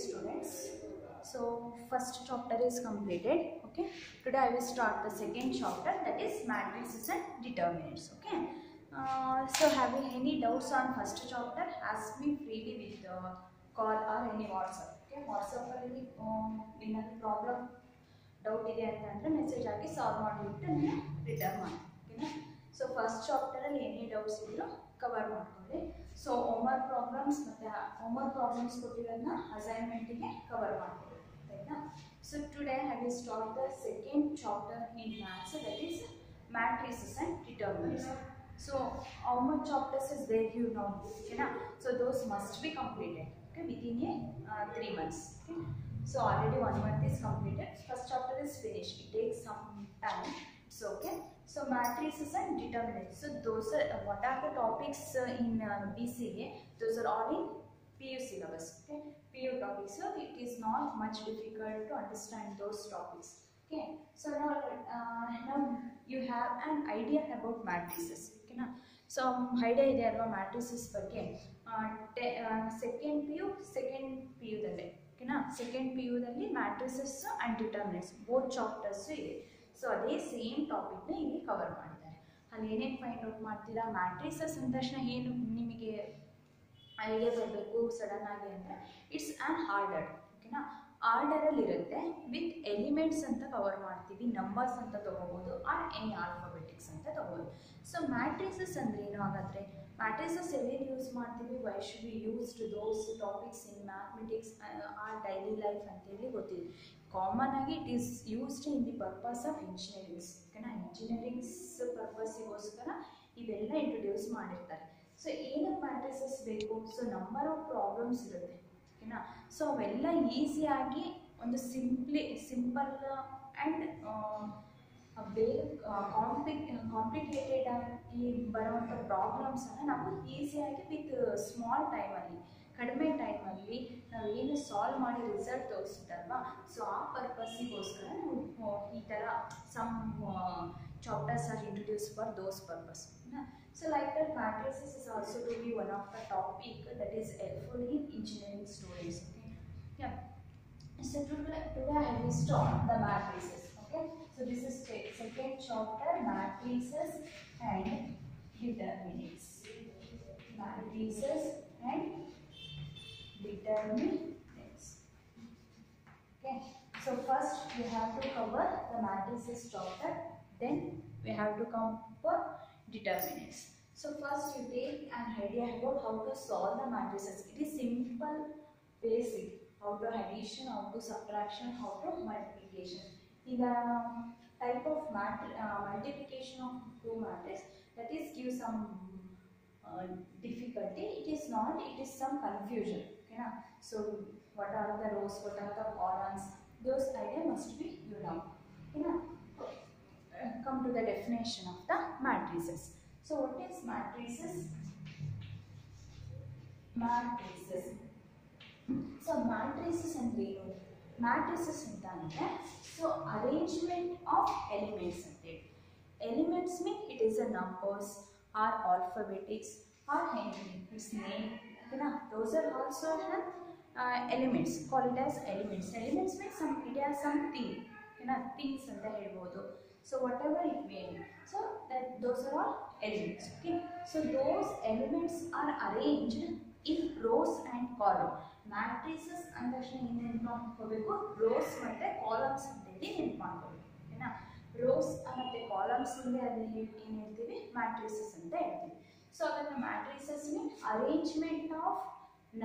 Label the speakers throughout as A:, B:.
A: students so first chapter is completed okay today i will start the second chapter that is matrices and determinants okay uh, so having any doubts on first chapter ask me freely with uh, call or any whatsapp okay whatsapp ಅಲ್ಲಿ ಏನಾದರೂ problem doubt ಇದೆ ಅಂತ ಅಂದರೆ message ಹಾಕಿ solve ಮಾಡಿಬಿಟ್ಟು ನಾನು return ಮಾಡಿ ಓಕೆನಾ so first ಚಾಪ್ಟರಲ್ಲಿ ಏನೇ ಡೌಟ್ಸ್ ಇದ್ರು ಕವರ್ ಮಾಡ್ಕೊಳ್ಳಿ ಸೊ ಹೋಮ್ವರ್ಕ್ ಪ್ರಾಬ್ಲಮ್ಸ್ ಮತ್ತು ಹೋಮ್ವರ್ಕ್ ಪ್ರಾಬ್ಲಮ್ಸ್ ಕೊಟ್ಟಿರೋದನ್ನ ಅಸೈನ್ಮೆಂಟಿಗೆ ಕವರ್ ಮಾಡ್ಕೊಳ್ಳಿ ಆಯಿತಾ so today I will start the second chapter in maths that is matrices and determinants. So how much chapters is there you know, okay na? So those must be completed okay, within a uh, three months. Okay? So already one month is completed. First chapter is finished. It takes some time. So okay. So matrices and determinants. So those are uh, what are the topics uh, in uh, BCA? Those are all in PU syllabus. Okay, PU topics. So it is not much difficult to understand those topics. Okay, so now, uh, now you have an idea about matrices. Okay, na? So idea ಇದೆ ಅಲ್ವಾ matrices ಬಗ್ಗೆ second P U second P ಯುದಲ್ಲೇ ಓಕೆನಾ second P ಯುದಲ್ಲಿ matrices and determinants both chapters ಇದೆ so ಅದೇ same ಟಾಪಿಕ್ನ ಇಲ್ಲಿ cover ಮಾಡಿದ್ದಾರೆ ಅಲ್ಲಿ ಏನೇನು ಫೈಂಡ್ ಔಟ್ ಮಾಡ್ತೀರಾ? ಮ್ಯಾಟ್ರಿಸಸ್ ತಕ್ಷಣ ಏನು ನಿಮಗೆ ಐಡಿಯಾ ಬರಬೇಕು ಸಡನ್ ಆಗಿ ಅಂದರೆ? ಇಟ್ಸ್ ಆ್ಯನ್ ಆರ್ಡರ್ ಓಕೆನಾ ಆರ್ಡರಲ್ಲಿ ಇರುತ್ತೆ ವಿತ್ ಎಲಿಮೆಂಟ್ಸ್ ಅಂತ ಕವರ್ ಮಾಡ್ತೀವಿ ನಂಬರ್ಸ್ ಅಂತ ತೊಗೋಬೋದು ಆರ್ ಎನಿ ಆಲ್ಫಾಬೆಟಿಕ್ಸ್ ಅಂತ ತೊಗೋಬೋದು. ಸೊ ಮ್ಯಾಟ್ರಿಸಸ್ ಅಂದರೆ ಏನು ಹಾಗಾದರೆ ಮ್ಯಾಟ್ರಿಸಸ್ ಎಲ್ಲೇನು ಯೂಸ್ ಮಾಡ್ತೀವಿ why should we use those topics in mathematics or daily life ಅಂತೇಳಿ ಗೊತ್ತಿದೆ ಕಾಮನ್ ಆಗಿ it is used in the purpose of engineerings ಓಕೆನಾ ಇಂಜಿನಿಯರಿಂಗ್ಸ್ ಪರ್ಪಸ್ಸಿಗೋಸ್ಕರ ಇವೆಲ್ಲ ಇಂಟ್ರೊಡ್ಯೂಸ್ ಮಾಡಿರ್ತಾರೆ. ಸೊ ಏನಕ್ಕೆ ಮ್ಯಾಟ್ರಿಸಸ್ ಬೇಕು? ಸೊ ನಂಬರ್ ಆಫ್ ಪ್ರಾಬ್ಲಮ್ಸ್ ಇರುತ್ತೆ. ಓಕೆನಾ ಸೊ ಅವೆಲ್ಲ ಈಸಿಯಾಗಿ ಒಂದು ಸಿಂಪ್ಲಿ ಸಿಂಪಲ್ ಆ್ಯಂಡ್ ಬೇಗ ಕಾಂಪ್ಲಿಕ್ ಕಾಂಪ್ಲಿಕೇಟೆಡ್ ಆಗಿ ಬರುವಂಥ ಪ್ರಾಬ್ಲಮ್ಸನ್ನು ನಾವು ಈಸಿಯಾಗಿ ವಿತ್ ಸ್ಮಾಲ್ ಟೈಮಲ್ಲಿ ಕಡಿಮೆ ಟೈಮಲ್ಲಿ ನಾವು ಏನು ಸಾಲ್ವ್ ಮಾಡಿ ರಿಸಲ್ಟ್ ತೋರಿಸ್ಬಿಟ್ಟಲ್ವಾ ಸೊ ಆ ಪರ್ಪಸ್ಗೋಸ್ಕರ ನಾವು ಈ ಥರ some chapters are introduce for those purpose so like that matrices is also to be one of the topic that is helpful in engineering stories okay so today today I visit of the matrices Okay. So this is second chapter matrices and determinants. Matrices and determinants. Okay. So first we have to cover the matrices chapter. Then we have to come for determinants. So first you take an idea about how to solve the matrices. It is simple, basic. How to addition, how to subtraction, how to multiplication in uh, type of uh, multiplication of two matrices that is give some uh, difficulty. It is not it is some confusion okay na? so what are the rows what are the columns? Those idea must be you know okay na? come to the definition of the matrices. So what is matrices? Matrices. So matrices and ಏನು matrices ಅಂತ ಅಂದರೆ so arrangement of elements ಅಂತೇಳಿ elements mean it is a numbers are ಆಲ್ಫಾಬೆಟಿಕ್ಸ್ or anything it's name ಓಕೆನಾ those are also elements call it as elements elements means some it as some thing ಓಕೆನಾ things ಅಂತ ಹೇಳ್ಬೋದು So whatever it may be. So that those are all elements. Okay. So those elements are arranged in rows and columns. Matrices ಅಂದ ತಕ್ಷಣ ಏನು ನೆನ್ಪು ಮಾಡ್ಕೋಬೇಕು rose ಮತ್ತೆ columns ಅಂತೇಳಿ ನೆನ್ಪು ಮಾಡ್ಕೋಬೇಕು ಓಕೆನಾ ರೋಸ್ ಮತ್ತೆ ಕಾಲಮ್ಸ್ ಇಂದ ಅದನ್ನ ಏನು ಹೇಳ್ತೀವಿ ಮ್ಯಾಟ್ರಿಸಸ್ ಅಂತ ಹೇಳ್ತೀವಿ ಸೊ ಅದನ್ನು matrices mean arrangement of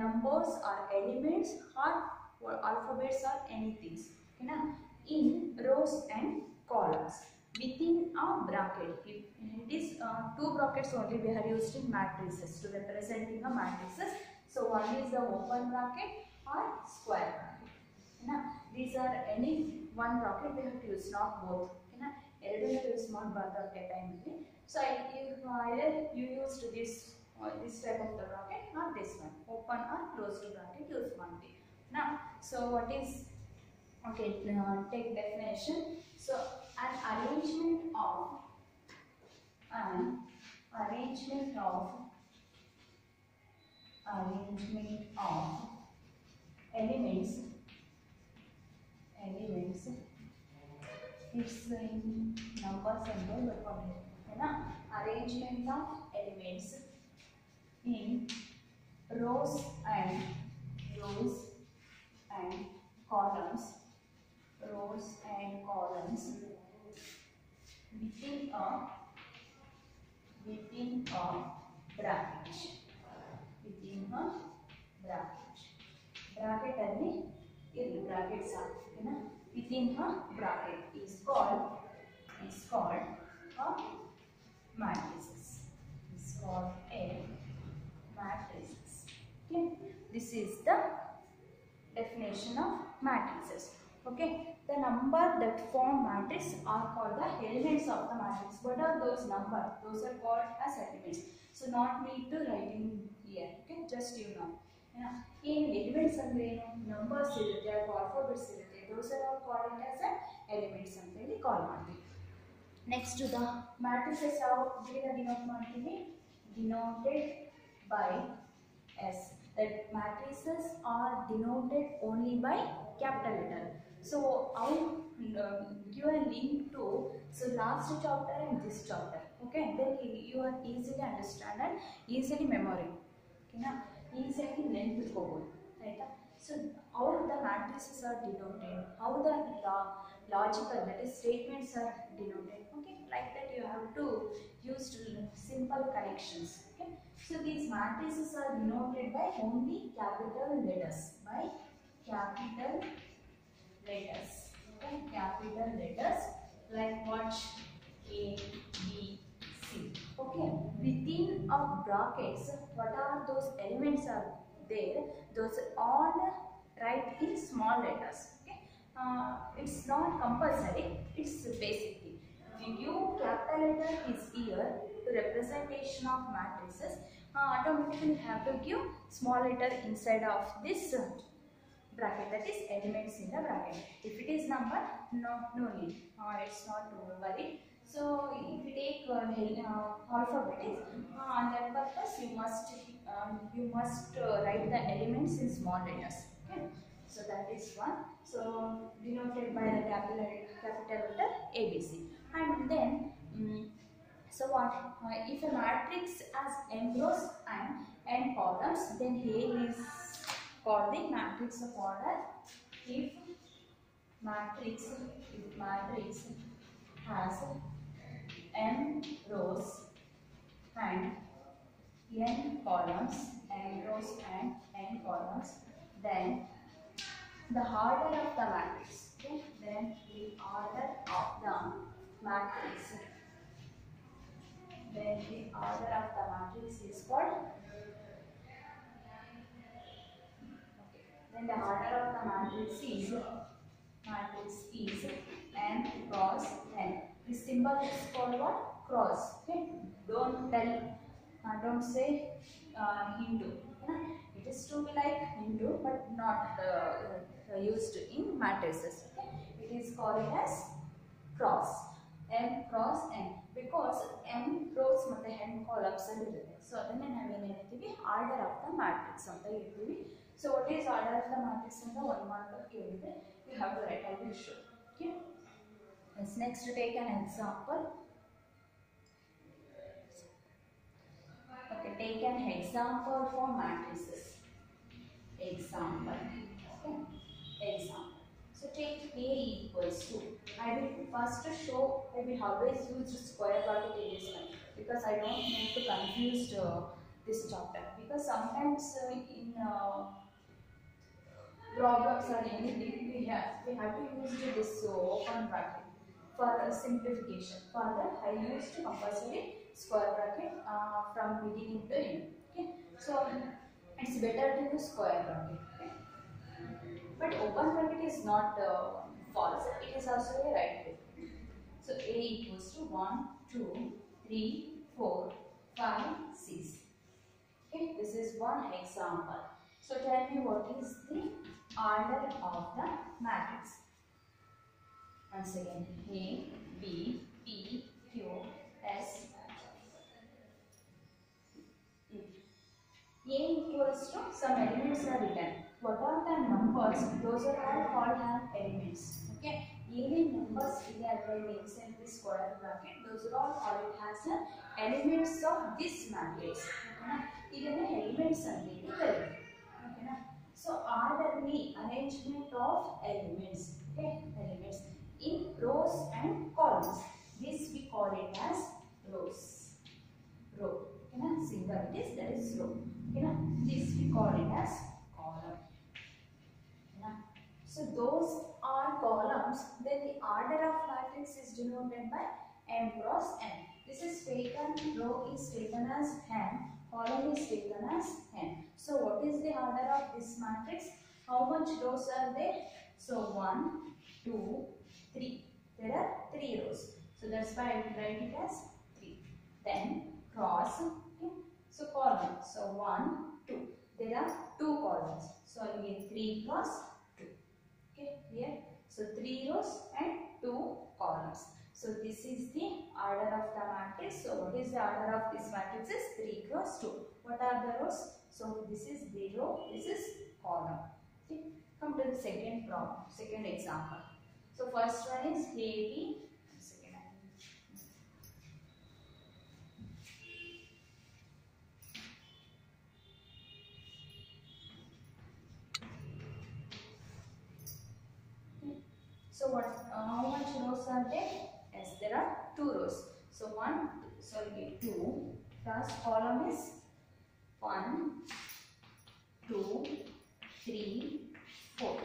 A: numbers are elements are alphabets R ಎನಿಥಿಂಗ್ಸ್ ಓಕೆನಾ ಇನ್ rose and columns within a bracket. If it is uh, two brackets only we are used in matrices to representing a matrices. So one is the open bracket or square bracket. Now, these are any one bracket we have to use, not both. Okay, ಎರಡನ್ನೂ use ಮಾಡಬಾರ್ದು at a ಟೈಮಲ್ಲಿ so either you used this or this type of the bracket or this one open or closed bracket use ಮಾಡ್ತೀವಿ now so what is okay uh, take definition so an arrangement of an arrangement of arrangement of elements. Elements. It's in numbers and all but है ना? Arrangement of elements in rows and rows and columns. Rows and columns within a within a bracket within a bracket bracket ಅಲ್ಲಿ ಇರಲಿ brackets ಓಕೆನಾ within a bracket is called is called a matrices is called a matrices okay this is the definition of matrices okay the number that form matrix are called the elements of the matrix what are those number those are called as elements so not need to write in here okay just you know ಏನು elements ಅಂದ್ರೆ ಏನು numbers ಇರುತ್ತೆ ಅಥವಾ alphabets ಇರುತ್ತೆ those are all called as elements ಅಂತ ಹೇಳಿ ಕಾಲ್ ಮಾಡ್ತೀವಿ next the matrices ಯಾವ ಬೇಗ ಡಿನೋಟ್ ಮಾಡ್ತೀವಿ denoted by S that matrices are denoted only by capital letter. So I will uh, give a link to so last chapter and this chapter. Okay, then you are easily understand and easily memory. Okay, na easily ನೆನ್ಪಿಟ್ಕೋಬೋದು ಆಯ್ತಾ so how the matrices are denoted, how the lo- logical that is statements are denoted. Okay, like that you have to use simple connections. Okay, so these matrices are denoted by only capital letters. By capital letters. Okay, capital letters like what A, B, C. Okay, within a brackets, what are those elements are there? Those all write in small letters. Okay, uh, it's not compulsory. It's basically. If you capital letter is here to representation of matrices, uh, automatically have to give small letter inside of this bracket that is elements in the bracket. If it is number, no, no need. Uh, it's not to worry. So if you take uh, uh, alphabet, uh, on that purpose you must um, you must uh, write the elements in small letters. Okay. So that is one. So denoted by the capital capital letter ABC. And then mm, so what? Uh, if a matrix has n rows and n columns, then A is called the matrix of order. If matrix, if matrix has n rows and n columns, n rows and n columns, then the order of the matrix, okay? then the order of the matrix. Then the order of the matrix is called then the order of the matrix is matrix is n cross n this symbol is called what cross okay don't tell uh, don't say uh, hindu huh? it is to be like hindu but not uh, uh, used in matrices okay? it is called as cross m cross n because N rose ಮತ್ತು ಹೆನ್ columns ಅಲ್ಲಿ ಇರುತ್ತೆ so ಅದನ್ನೇ ನಾವೇನು ಹೇಳ್ತೀವಿ order of the matrix ಅಂತ ಹೇಳ್ತೀವಿ so what is order of the matrix ಅಂತ ಒನ್ ಮಾರ್ಕ್ ಕೇಳಿದ್ರೆ you have to right I will show okay Let's next take an example. Okay, take an example for matrices. Example. Okay. Example. So take A equals to. I will first show I will always use the square bracket in this one because I don't need to confuse uh, this topic. because sometimes uh, in uh, problems or anything we have we have to use this uh, open bracket for simplification. For that I used compulsory square bracket uh, from beginning to end. Okay, so it's better to use square bracket. Okay? But open bracket is not uh, false. It is also a right way. So A equals to 1, 2, 3, 4, 5, 6. Okay, this is one example. So tell me what is the order of the matrix. Once again, A, B, P, Q, S. A equals to some elements are written. What are the numbers? Those are all called as elements. Okay. Even numbers here the we insert the square bracket, those are all called as elements of this matrix. Okay. Even elements are written. Okay. So orderly arrangement of elements. Okay. Elements in rows and columns. This we call it as rows. Row. Okay, single it is, that is row. Okay, this we call it as column. Okay, so those are columns. Then the order of matrix is denoted by m cross n. This is taken, row is taken as n, column is taken as n. So what is the order of this matrix? How much rows are there? So 1, 2, three. There are three rows. So that's why i will write it as three. Then cross okay so column. So 1 2 there are two columns. So i get 3 cross 2 okay here. So 3 rows and 2 columns. So this is the order of the matrix. So what is the order of this matrix is 3 cross 2 what are the rows? So this is the row this is column. Okay come to the second problem second example so first one is I So what? Uh, how much rows are there? Yes, there are two rows. So one, so we get two. First column is one, two, three, four.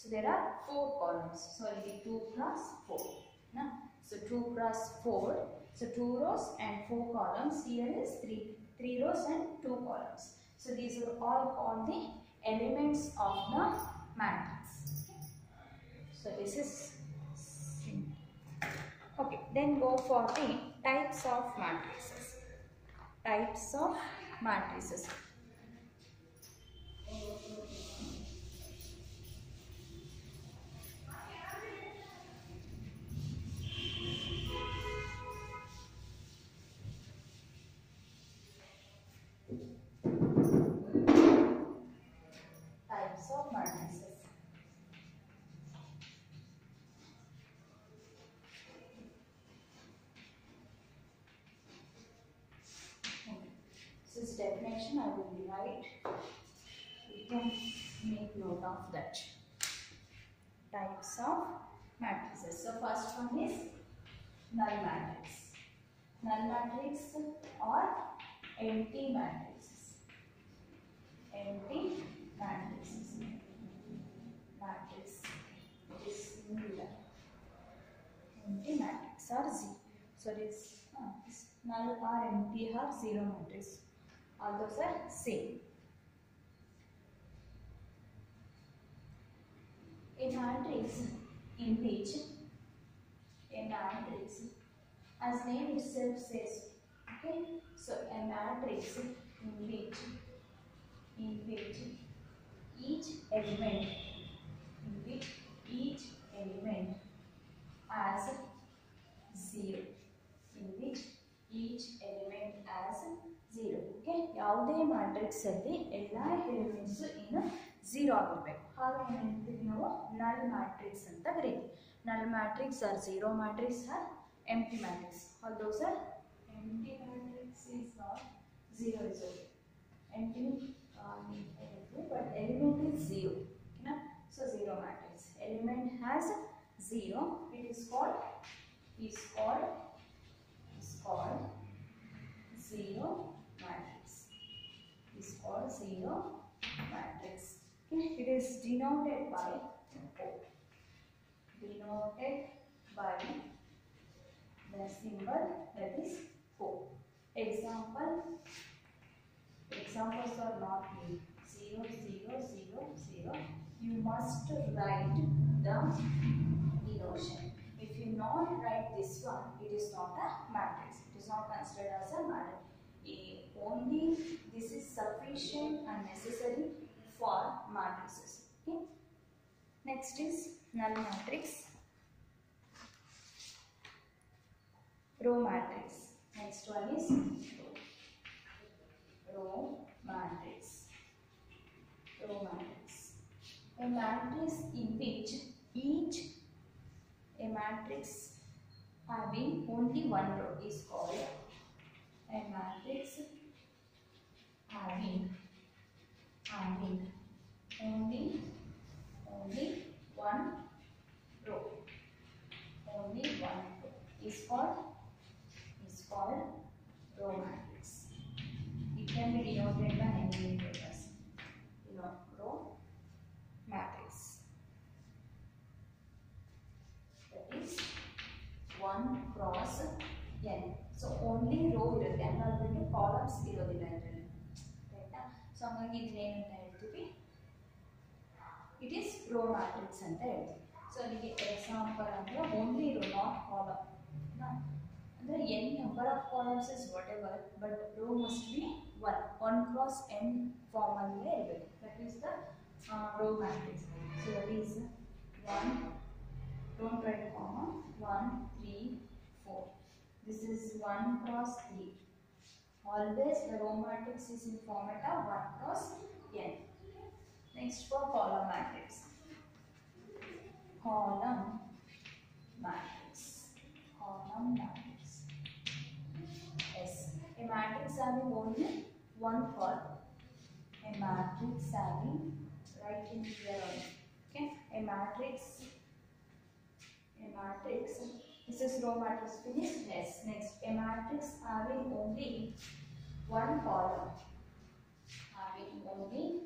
A: So there are four columns. So we get two plus four. No? So two plus four. So two rows and four columns. Here is three, three rows and two columns. So these are all called the elements of the matrix. So this is. Okay, then go for the types of matrices. Types of matrices. Note of that. Types of matrices. So first one is null matrix. Null matrix or empty matrices. Empty matrices. Matrix is singular. Empty matrix or Z. So this, uh, null or empty or zero matrix. All those are same. A matrix in which a matrix, as name itself says, okay. So a matrix in which in which each element in which each element has zero in which each element has zero okay ಯಾವುದೇ matrix ಅಲ್ಲಿ ಎಲ್ಲ elements ಇನ್ನು zero ಆಗಿರ್ಬೇಕು ಹಾಗೆ ಏನು ಹೇಳ್ತೀವಿ ನಾವು ನಲ್ ಮ್ಯಾಟ್ರಿಕ್ಸ್ ಅಂತ ಕರಿತೀವಿ ನಲ್ matrix R zero matrix R empty matrix all those are empty matrix is not zero is okay empty but element is zero ಓಕೆನಾ so zero matrix element has zero it is called is called is called zero matrix is called zero matrix okay it is denoted by denoted by the symbol that is O. example examples are not made zero zero zero zero you must write the denotation if you not write this one, it is not a matrix. It is not considered as a matrix. Only this is sufficient and necessary for matrices. Okay. Next is null matrix. Row matrix. Next one is row matrix. Row matrix. a matrix in which each a matrix having only one row is called a matrix having having only ಅಂತ ಹೇಳ್ತೀವಿ so ಅದಕ್ಕೆ example ಅಂದರೆ only row not column ಅಂದರೆ n number of columns is whatever but row must be one one cross n ಫಾರ್ಮಲ್ಲೇ ಇರಬೇಕು that is the row matrix so that is one don't write comma 1 3 4 this is 1 cross 3 always the row matrix is in format of 1 cross n next for column matrix column matrix. Column matrix. Yes. A matrix having only one column. A matrix having right in here okay? A matrix a matrix this is row matrix finished yes. Next a matrix having only one column. Having only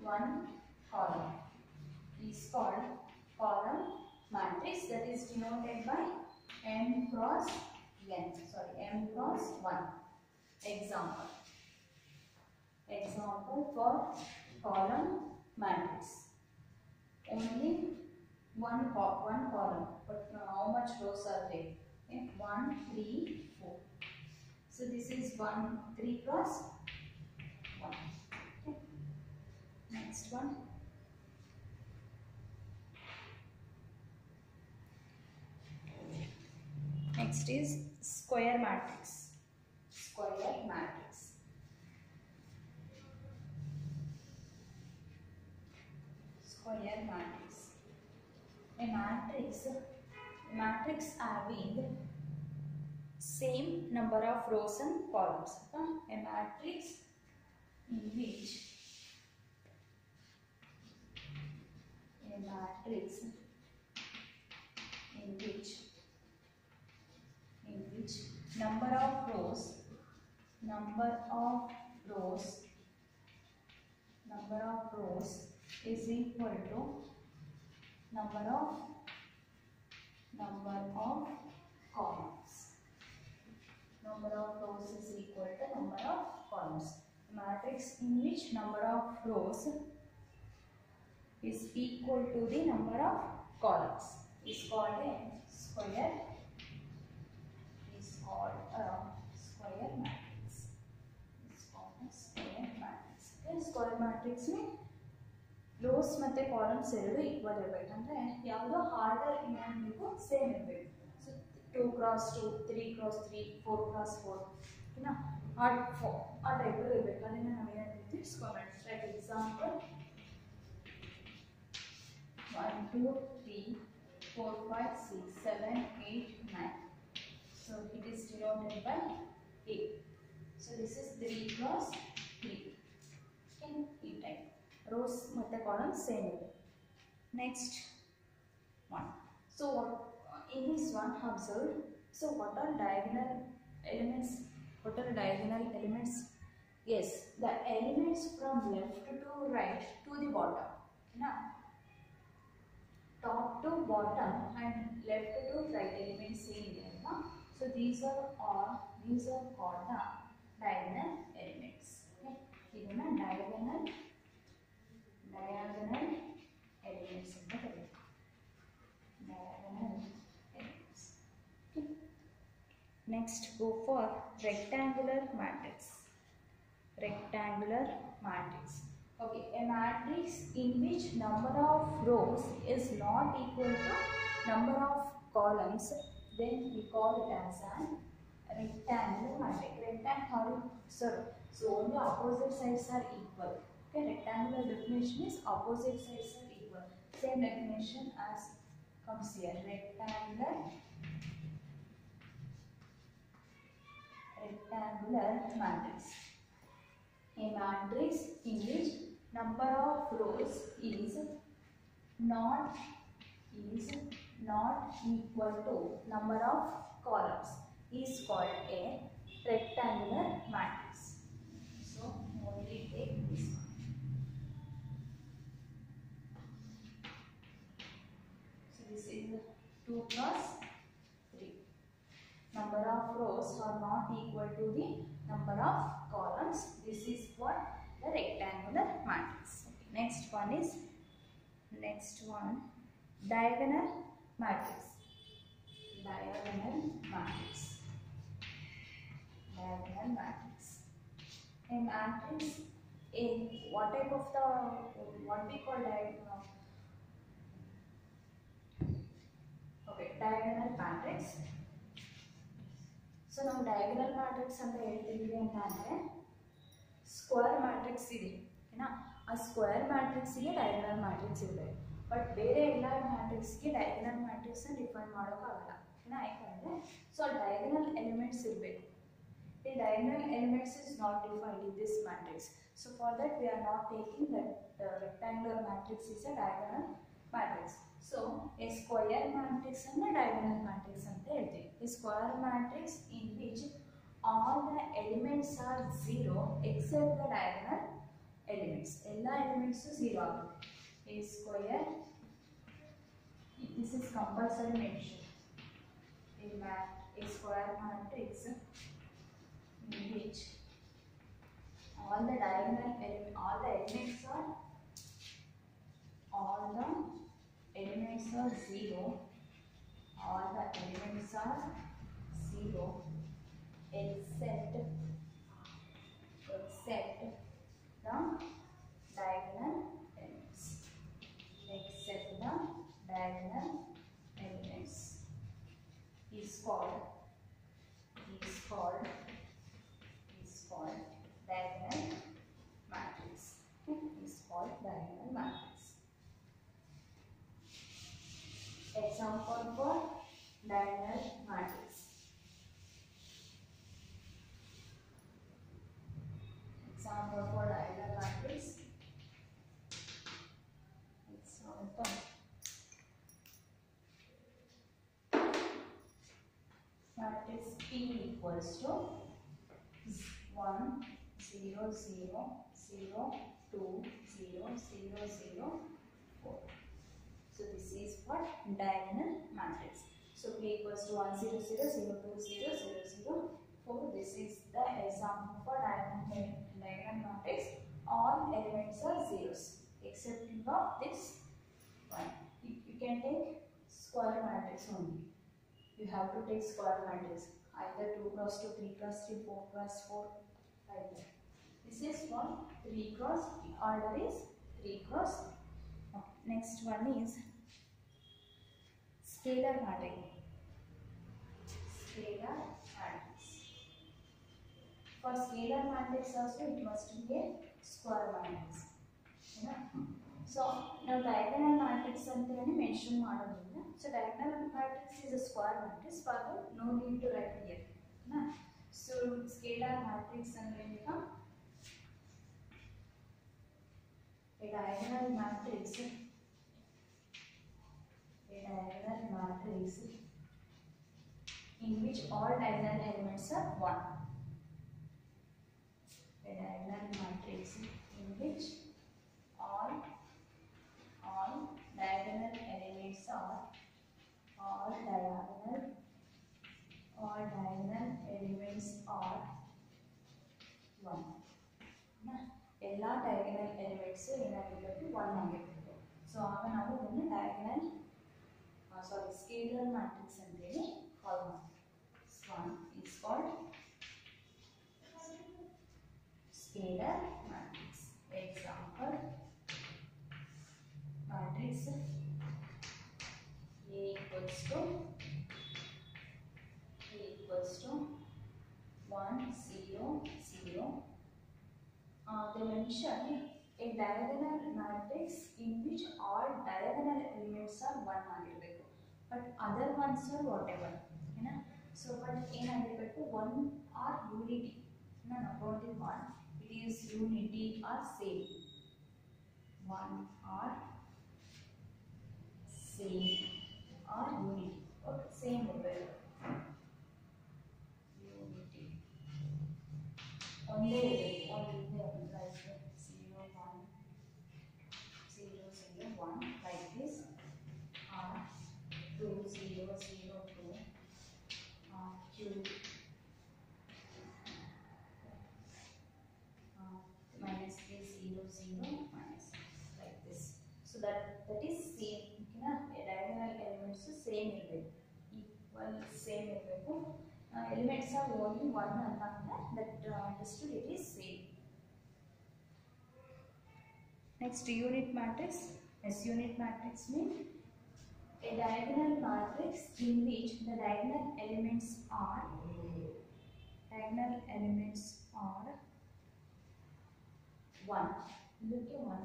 A: one column. Is called column matrix that is denoted by m cross n. Sorry m cross 1 example. Example for column matrix. Only one co- one column. But how much rows are there? Okay? one three four. So this is one three cross one. Okay. next one next is square matrix. Square matrix. Square matrix. A matrix matrix having same number of rows and columns. A matrix in which a matrix in which in which number of rows number of rows number of rows is equal to number of number of columns. Number of rows is equal to number of columns. Matrix in which number of rows is equal to the number of columns is called a square called a square matrix is called a square matrix okay square matrix में rose ಮತ್ತು columns ಎರಡು equal ಇರಬೇಕು ಅಂದರೆ ಯಾವುದೋ order ಏನಾಗಬೇಕು same ಇರಬೇಕು so two cross two three cross three four cross four ಓಕೆನಾ ಆ ಫೋ ಆ ಟೈಪಲ್ಲಿ ಇರಬೇಕು ಅದನ್ನು ನಾವು ಏನು ಹೇಳ್ತೀವಿ square matrix like example one two three four five six seven eight nine so it is denoted by eight so this is three cross three ಈ ಟೈಪ್ rows ಮತ್ತು columns same ಇದೆ next one so what in this one observe so what are diagonal elements what are diagonal elements yes the elements from left to right to the bottom now top to bottom and left to right elements same ಇದೆ ಅಲ್ವಾ so these are all these are called the diagonal elements okay ಇದನ್ನ diagonal diagonal elements ಅಂತ ಕರೀತಾರೆ diagonal elements okay. next go for rectangular matrix rectangular matrix okay a matrix in which number of rows is not equal to number of columns then we call it as an rectangular matrix rectangle sorry. So only opposite sides are equal. Okay rectangular definition is opposite sides are equal. Same definition as comes here. Rectangular rectangular matrix. A matrix in which number of rows is not is not equal to number of columns is called a rectangular matrix so only take this one so this is 2 plus 3 number of rows are not equal to the number of columns. This is what the rectangular matrix. Okay. Next one is next one diagonal matrix. Diagonal matrix. Diagonal matrix. A matrix in what type of the what we call diagonal? Okay, diagonal matrix. So ನಾವು diagonal matrix ಅಂತ ಹೇಳ್ತಿದ್ವಿ ಅಂತ ಅಂದರೆ square matrix ಇದೆ ಓಕೆನಾ ಆ square ಮ್ಯಾಟ್ರಿಕ್ಸಿಗೆ diagonal matrix ಇರಬೇಕು but ಬೇರೆ ಎಲ್ಲ ಮ್ಯಾಟ್ರಿಕ್ಸ್ಗೆ ಡಯಾಗನಲ್ ಮ್ಯಾಟ್ರಿಕ್ಸ್ನ ಡಿಫೈನ್ ಮಾಡೋಕ್ಕಾಗಲ್ಲ ಓಕೆನಾ ಯಾಕಂದರೆ ಸೊ ಡಯಾಗನಲ್ ಎಲಿಮೆಂಟ್ಸ್ ಇರಬೇಕು The diagonal elements is not defined in this matrix. So for that we are not taking that the rectangular matrix is a diagonal matrix. So a square matrix and a diagonal matrix ಅಂತ ಹೇಳ್ತೀವಿ. A square matrix in which all the elements are zero except the diagonal elements. ಎಲ್ಲ elements zero ಆಗುತ್ತೆ. A square. This is compulsory mention. A mat a square matrix in which all the diagonal element, all the elements are, all the elements are zero, all the elements are zero, except the diagonal elements, except the diagonal elements is called, is called is called diagonal matrix. Is called diagonal matrix. For diagonal matrix. Example for diagonal matrix. Example. Matrix P equals to 1 0 0 0 2 0 0 0 4 so this is what? Diagonal matrix. So p equals to 1 0 0 0 2 0 0 0 4 this is the example for diagonal matrix. All elements are zeros excepting of this one. You, you can take square matrix only. You have to take square matrix. Either 2 cross 2 3 cross 3 4 cross 4 like that this is one 3 cross order is 3 cross. Next one is scalar matrix. Scalar matrix. For scalar matrix also it must be a square matrix. You know? So now diagonal matrix antane mention madodilla. So diagonal matrix is a square matrix. Father, no need to write here. You know? So scalar matrix and become a diagonal matrix. matrix in which all diagonal elements are 1 a diagonal matrix in which all all diagonal elements are all diagonal all diagonal elements are 1 ಎಲ್ಲ diagonal elements ಏನಾಗಿರಬೇಕು one ಆಗಿರಬೇಕು so ಆಗ ನಾವು ಇದನ್ನು diagonal ಸಾರಿ scalar matrix ಅಂತೇಳಿ ಕಾಲ್ ಮಾಡ್ತೀವಿ one is called scalar matrix example matrix A equals to A equals to one zero zero uh, they mention A diagonal matrix in which all diagonal elements are 1 ಆಗಿರಬೇಕು but other ones are whatever ಏನ so but ಏನಾಗಿರಬೇಕು one R unity ನಾನು about the one it is unity are same one are same are unity okay same ಇರಬೇಕು unity ಒಂದೇ ಇರಬೇಕು elements are only one and that uh, understood it is same. Next unit matrix. S unit matrix means a diagonal matrix in which the diagonal elements are diagonal elements are 1. Look at 1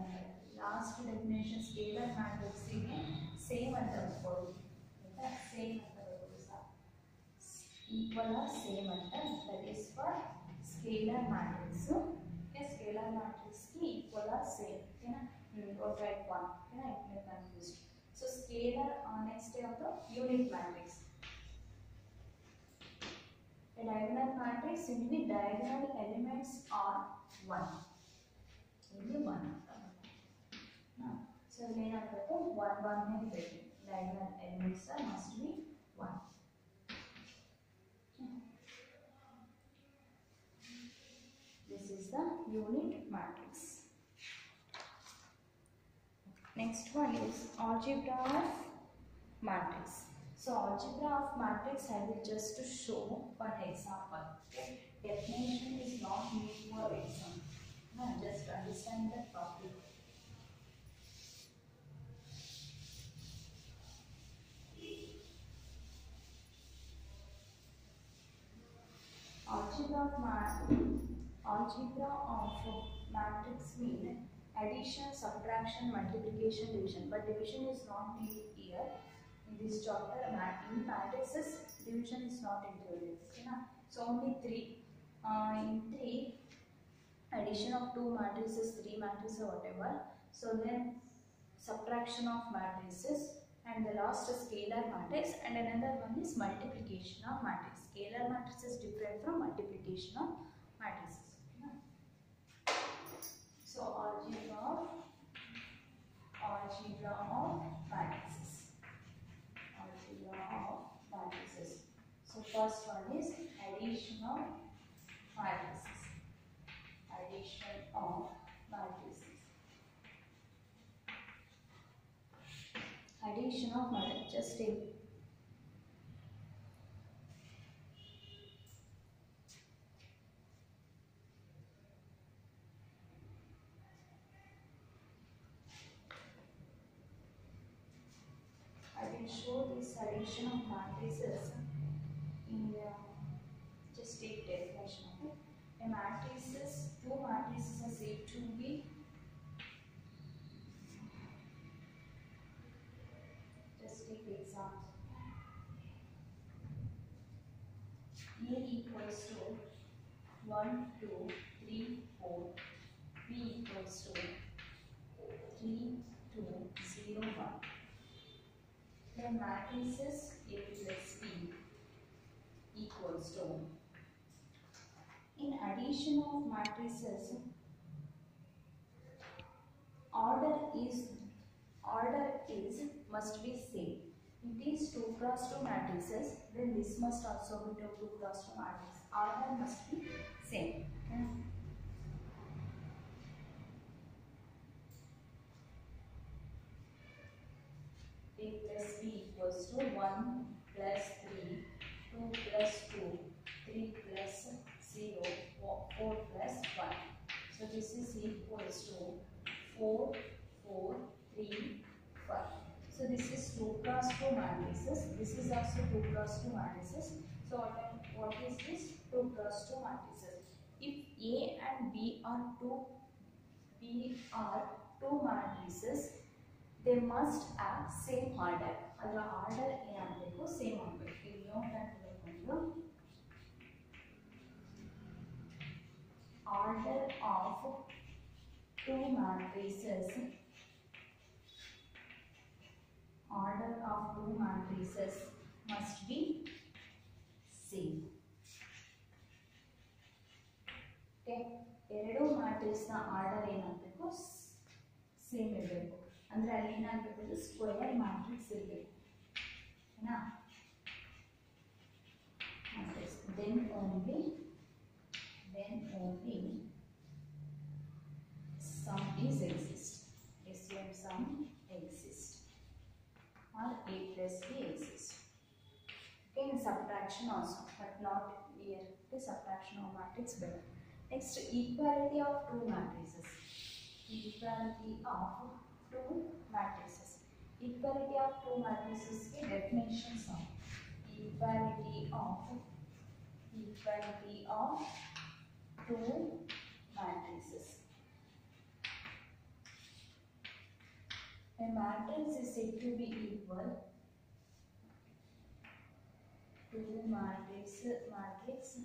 A: Last definition scalar matrix again same and the same equal ఆ same అంట. That is for scalar matrix. Okay scalar matrix equal ఆ same ఓకేనా wrote right one ఓకేనా ఇట్లా confused so scalar next ఏమిటో unit matrix diagonal matrix in the diagonal elements are one ఇది one so నేను అక్కడ వన్ వన్ అనేది పెట్టి diagonal elements must be one the unit matrix. Next one is algebra of matrix. So algebra of matrix I will just show one example. Definition is not needed for example. No, just understand the problem. Algebra of matrix algebra of matrix mean addition subtraction multiplication division. But division is not needed here. In this chapter in matrices division is not included. So only three. Uh, in three addition of two matrices three matrices or whatever. So then subtraction of matrices and the last is scalar matrix and another one is multiplication of matrix scalar matrix is different from multiplication of na? So algebra of algebra of matrices. Algebra of matrices. So first one is addition of matrices. Addition of matrices. Addition of matrices. Just take I will show addition of in uh, just take definition okay? A matrix is two matrices are said to be just take example A equals to 1 2 3 4 B equals to 3 2 0 1 then matrices A plus B equals to in addition of matrices order is order is must be same these 2 cross 2 matrices then this must also be 2 2 cross 2 matrices. order must be same okay? To 1 plus 3, 2 plus 2, 3 plus 0, 4 plus 1. So this is equals to 4, 4, 3, 5. So this is 2 cross 2 matrices. This is also 2 cross 2 matrices. So what, is this? 2 cross 2 matrices. If A and B are two B are two matrices they must have same order ಅದರ order ಏನಾಗಬೇಕು same ಆಗಬೇಕು ಇಲ್ಲಿ note ಹಾಕಬೇಕು order of two matrices order of two matrices must be same okay ಎರಡು ಮ್ಯಾಟ್ರಿಕ್ಸ್ನ order ಏನಾಗಬೇಕು same ಇರಬೇಕು ಅಂದರೆ ಅಲ್ಲಿ ಏನಾಗಬೇಕು ಸ್ಕ್ವೇರ್ ಮ್ಯಾಟ್ರಿಕ್ಸ್ ಇರಬೇಕು Now, this, then only, then only sum is exist. SUM sum exist or A plus B exist. Okay, in subtraction also, but not here. The subtraction of matrix better. Next, equality of two matrices. Equality of two matrices. Equality of two matrices के definitions are equality of equality of two matrices. A matrix is said to be equal to matrix matrix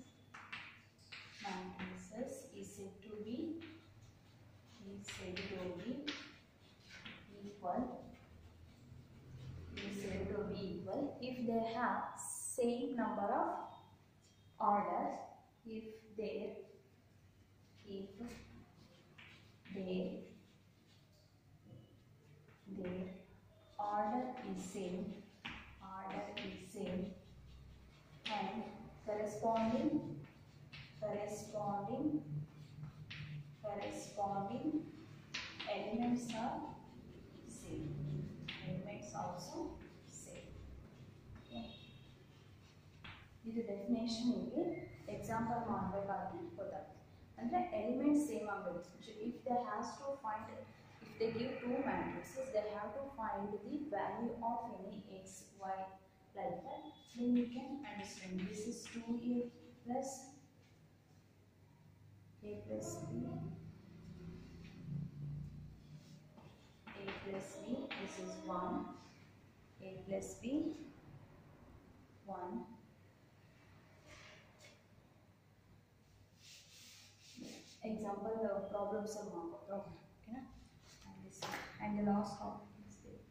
A: matrices is said to be is said to be equal to be equal if they have same number of orders if they if their their order is same order is same and corresponding corresponding corresponding elements are same elements also same okay. ಇದು definition ಇಲ್ಲಿ example ಮಾಡಬೇಕಾದ್ರೆ ಗೊತ್ತಾಗುತ್ತೆ ಅಂದರೆ elements same ಆಗಬೇಕು if they has to find if they give two matrices, they have to find the value of any x, y, like that. Then you can understand this is 2a plus a plus b, a plus b, this is 1, a plus b, 1. Example, the problems are marked. Okay. Okay. and this and the last of is there.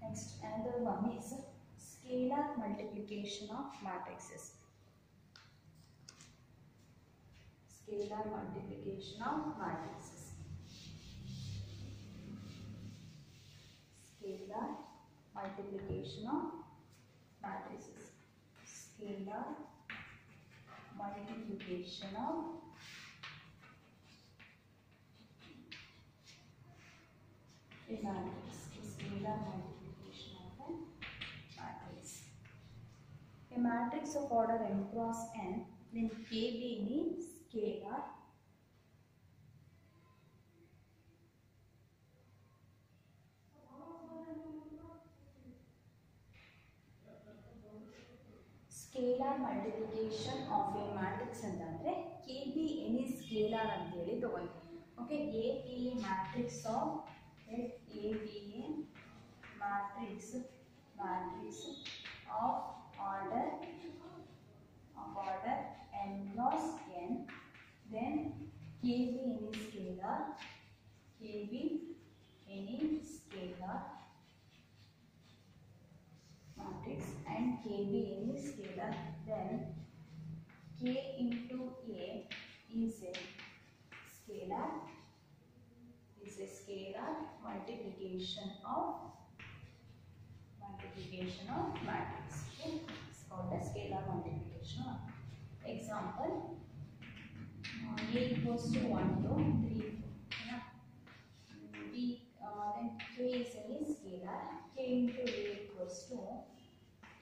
A: Next, another one is scalar multiplication of matrices. Scalar multiplication of matrices. Scalar multiplication of matrices. Scalar multiplication of a matrix is of matrix. A matrix of order m cross n, then KB means scalar scalar multiplication multiplication of a matrix ಅಂತಂದರೆ K B any scalar ಅಂತೇಳಿ ತಗೊಳ್ತೀವಿ okay A B A matrix of let A be a matrix matrix of order of order n cross n then K be any scalar K be K into A is a scalar is a scalar multiplication of multiplication of matrix. Okay, it's called a scalar multiplication. Example: uh, a equals to one to three. Yeah. B uh, then k is any scalar. k into a equals to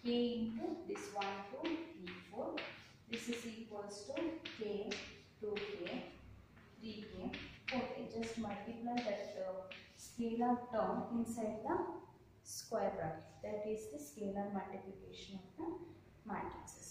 A: k into this one to three four. This is equals to k, 2k, 3k. Okay, just multiply that uh, scalar term inside the square bracket. That is the scalar multiplication of the matrices.